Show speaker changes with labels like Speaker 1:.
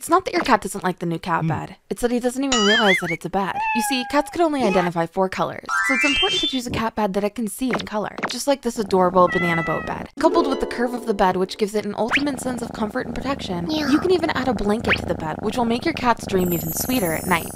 Speaker 1: It's not that your cat doesn't like the new cat mm. bed, it's that he doesn't even realize that it's a bed. You see, cats can only identify four colors, so it's important to choose a cat bed that it can see in color, just like this adorable banana boat bed. Coupled with the curve of the bed, which gives it an ultimate sense of comfort and protection, you can even add a blanket to the bed, which will make your cat's dream even sweeter at night.